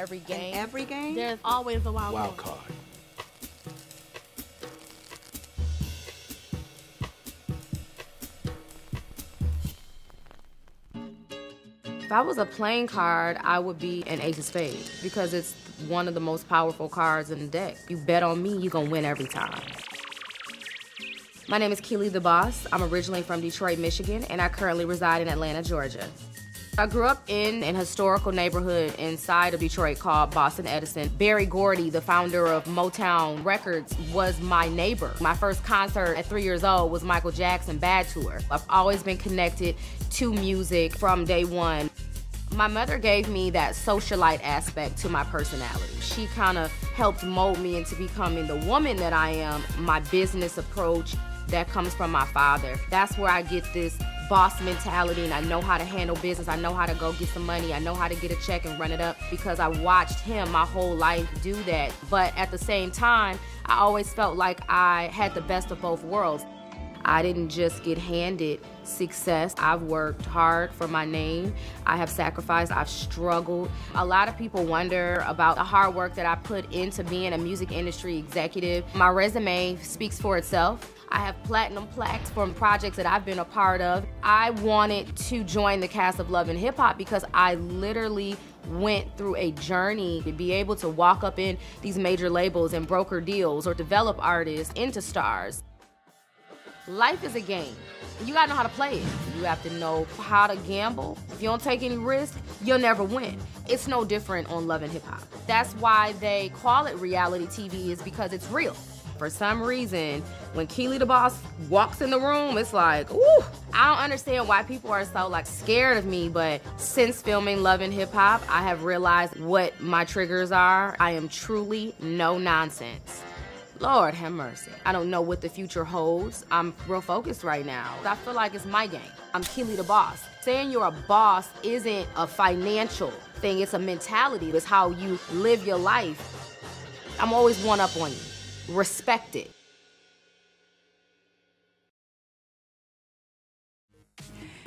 every game. In every game? There's always a wild, Wild card. If I was a playing card, I would be an ace of spades because it's one of the most powerful cards in the deck. You bet on me, you're gonna win every time. My name is Keely the Boss. I'm originally from Detroit, Michigan, and I currently reside in Atlanta, Georgia. I grew up in an historical neighborhood inside of Detroit called Boston Edison. Berry Gordy, the founder of Motown Records, was my neighbor. My first concert at three years old was Michael Jackson Bad Tour. I've always been connected to music from day one. My mother gave me that socialite aspect to my personality. She kind of helped mold me into becoming the woman that I am. My business approach that comes from my father. That's where I get this boss mentality and I know how to handle business. I know how to go get some money. I know how to get a check and run it up because I watched him my whole life do that. But at the same time, I always felt like I had the best of both worlds. I didn't just get handed success. I've worked hard for my name. I have sacrificed. I've struggled. A lot of people wonder about the hard work that I put into being a music industry executive. My resume speaks for itself. I have platinum plaques from projects that I've been a part of. I wanted to join the cast of Love and Hip Hop because I literally went through a journey to be able to walk up in these major labels and broker deals or develop artists into stars. Life is a game. You gotta know how to play it. You have to know how to gamble. If you don't take any risk, you'll never win. It's no different on Love and Hip Hop. That's why they call it reality TV is because it's real. For some reason, when Keely the boss walks in the room, it's like, ooh. I don't understand why people are so like scared of me, but since filming Love and Hip Hop, I have realized what my triggers are. I am truly no nonsense. Lord have mercy. I don't know what the future holds. I'm real focused right now. I feel like it's my game. I'm Keely the boss. Saying you're a boss isn't a financial thing, it's a mentality. It's how you live your life. I'm always one up on you respect it.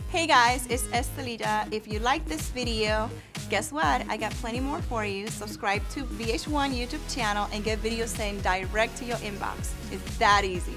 Hey guys, it's Estelita. If you like this video, guess what? I got plenty more for you. Subscribe to VH1 YouTube channel and get videos sent direct to your inbox. It's that easy.